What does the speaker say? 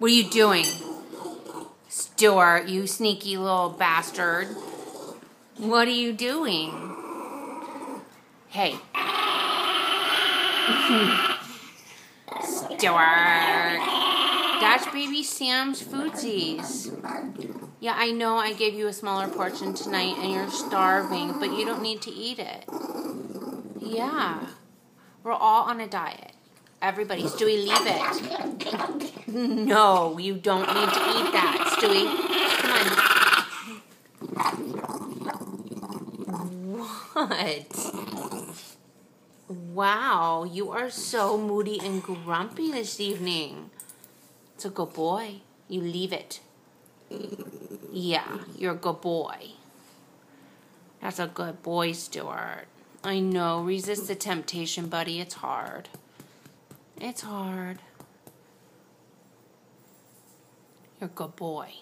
What are you doing? Stewart, you sneaky little bastard. What are you doing? Hey. Stewart. That's baby Sam's foodsies. Yeah, I know I gave you a smaller portion tonight and you're starving, but you don't need to eat it. Yeah. We're all on a diet. Everybody, Stewie, leave it. No, you don't need to eat that, Stewie. Come on. What? Wow, you are so moody and grumpy this evening. It's a good boy. You leave it. Yeah, you're a good boy. That's a good boy, Stewart. I know. Resist the temptation, buddy. It's hard. It's hard. You're a good boy.